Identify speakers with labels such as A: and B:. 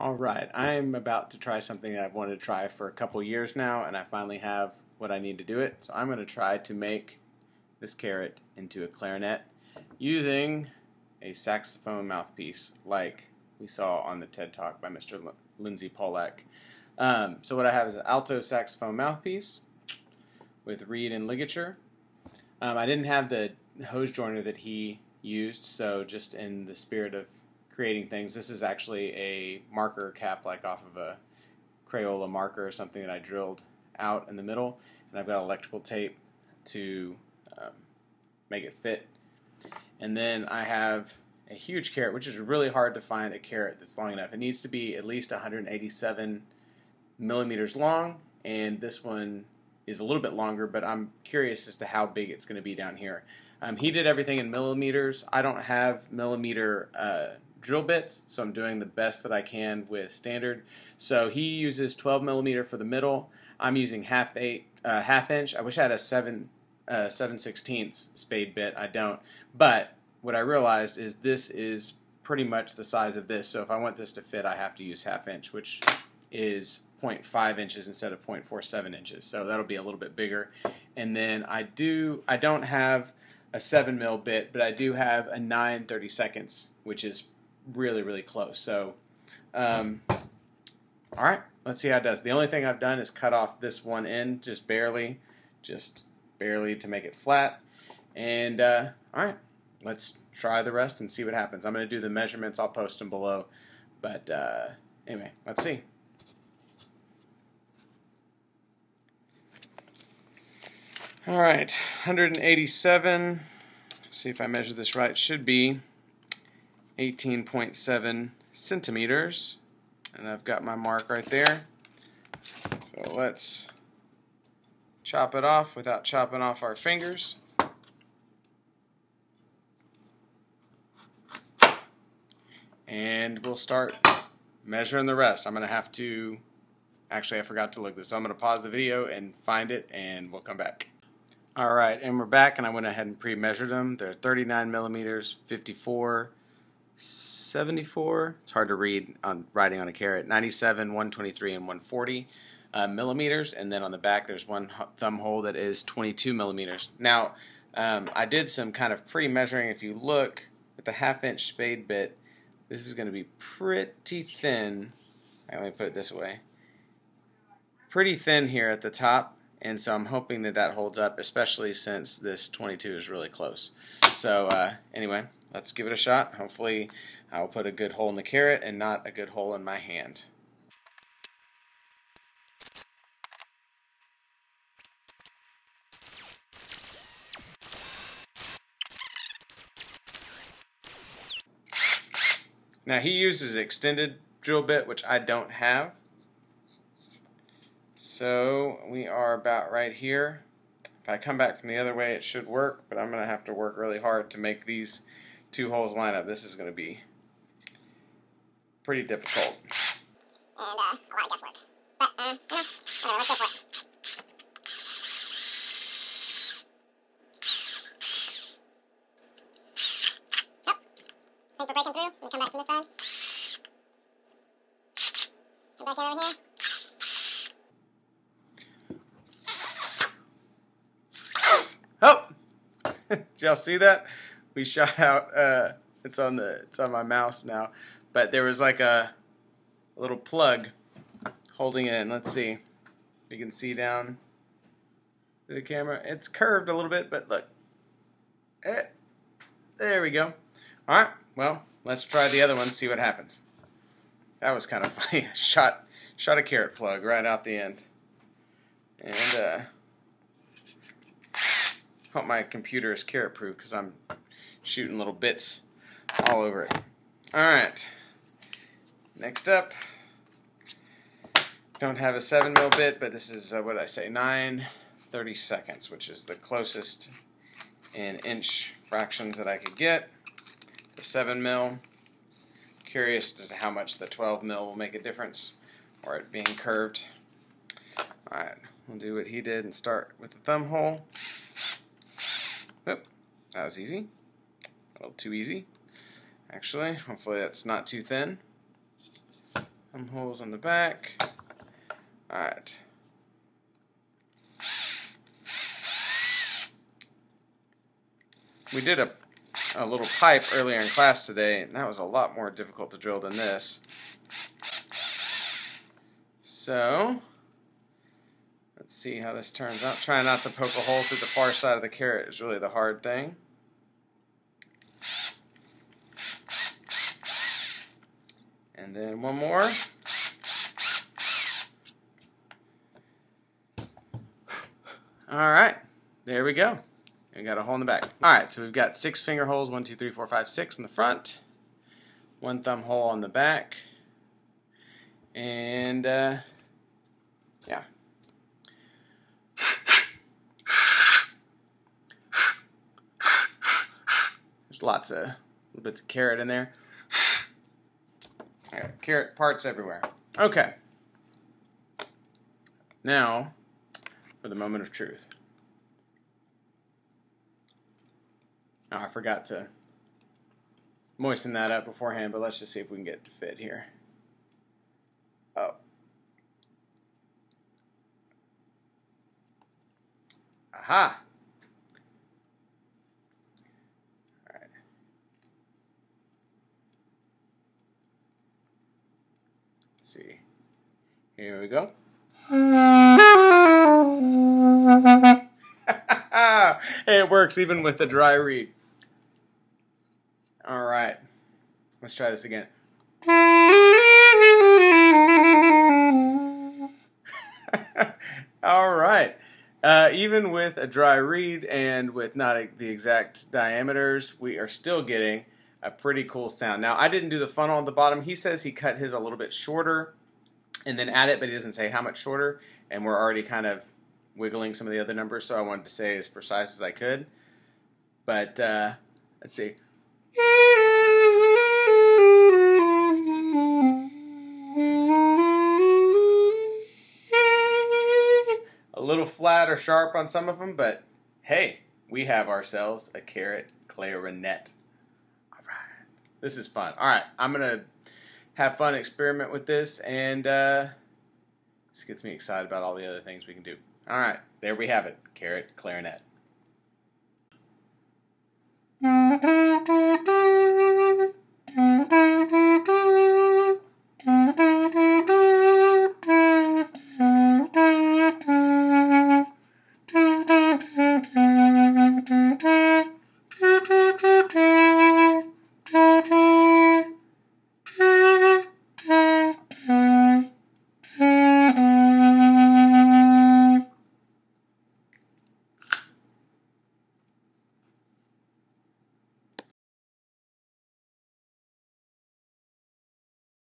A: All right, I'm about to try something that I've wanted to try for a couple years now, and I finally have what I need to do it. So I'm going to try to make this carrot into a clarinet using a saxophone mouthpiece like we saw on the TED Talk by Mr. L Linsey Pollak. Um, so what I have is an alto saxophone mouthpiece with reed and ligature. Um, I didn't have the hose joiner that he used, so just in the spirit of creating things. This is actually a marker cap, like off of a Crayola marker or something that I drilled out in the middle, and I've got electrical tape to um, make it fit. And then I have a huge carrot, which is really hard to find a carrot that's long enough. It needs to be at least 187 millimeters long, and this one is a little bit longer, but I'm curious as to how big it's going to be down here. Um, he did everything in millimeters. I don't have millimeter uh, drill bits, so I'm doing the best that I can with standard. So he uses 12 millimeter for the middle. I'm using half eight, uh, half inch. I wish I had a seven, uh, seven sixteenths spade bit. I don't. But what I realized is this is pretty much the size of this. So if I want this to fit, I have to use half inch, which is 0.5 inches instead of 0.47 inches. So that'll be a little bit bigger. And then I do, I don't have a 7 mil bit, but I do have a 9 30 seconds, which is really, really close. So, um, all right, let's see how it does. The only thing I've done is cut off this one end, just barely, just barely to make it flat. And uh, all right, let's try the rest and see what happens. I'm going to do the measurements. I'll post them below. But uh, anyway, let's see. All right, 187. Let's see if I measure this right. Should be 18.7 centimeters. And I've got my mark right there. So let's chop it off without chopping off our fingers. And we'll start measuring the rest. I'm going to have to, actually I forgot to look this, so I'm going to pause the video and find it and we'll come back. Alright, and we're back and I went ahead and pre-measured them. They're 39 millimeters, 54, 74. It's hard to read on writing on a carrot. 97, 123, and 140 uh, millimeters. And then on the back, there's one thumb hole that is 22 millimeters. Now, um, I did some kind of pre-measuring. If you look at the half-inch spade bit, this is going to be pretty thin. Let me put it this way. Pretty thin here at the top. And so I'm hoping that that holds up, especially since this 22 is really close. So uh, anyway, let's give it a shot. Hopefully I will put a good hole in the carrot and not a good hole in my hand. Now he uses extended drill bit, which I don't have. So we are about right here. If I come back from the other way, it should work, but I'm going to have to work really hard to make these two holes line up. This is going to be pretty difficult.
B: And uh, a lot of guesswork. But, uh, you know, whatever, let's go for it. Think we're breaking through. Let me come back from this side. Come back in over here.
A: Oh! Did y'all see that? We shot out. Uh, it's on the. It's on my mouse now, but there was like a, a little plug holding it in. Let's see. You can see down to the camera. It's curved a little bit, but look. Eh, there we go. All right. Well, let's try the other one. See what happens. That was kind of funny. shot shot a carrot plug right out the end, and. uh hope my computer is carrot proof because I'm shooting little bits all over it. Alright, next up, don't have a 7 mil bit, but this is, uh, what did I say, 9 30 seconds, which is the closest in inch fractions that I could get. The 7 mil, curious as to how much the 12 mil will make a difference, or it being curved. Alright, we'll do what he did and start with the thumb hole. Oop, that was easy. A little too easy, actually. Hopefully that's not too thin. thumb holes on the back. All right. We did a, a little pipe earlier in class today, and that was a lot more difficult to drill than this. So, let's see how this turns out. Trying not to poke a hole through the far side of the carrot is really the hard thing. And then one more. All right, there we go. We got a hole in the back. All right, so we've got six finger holes, one, two, three, four, five, six in the front, one thumb hole on the back, and uh, yeah. There's lots of little bits of carrot in there. I carrot parts everywhere. Okay. Now, for the moment of truth. Oh, I forgot to moisten that up beforehand, but let's just see if we can get it to fit here. Oh. Aha! All right. Let's see. Here we go. hey, it works even with the dry reed. All right. Let's try this again. All right. Uh, even with a dry reed and with not a, the exact diameters, we are still getting a pretty cool sound. Now, I didn't do the funnel on the bottom. He says he cut his a little bit shorter and then add it, but he doesn't say how much shorter. And we're already kind of wiggling some of the other numbers, so I wanted to say as precise as I could. But uh, let's see. A little flat or sharp on some of them, but hey, we have ourselves a carrot clarinet. This is fun. All right, I'm gonna have fun, experiment with this, and uh, this gets me excited about all the other things we can do. All right, there we have it, carrot clarinet.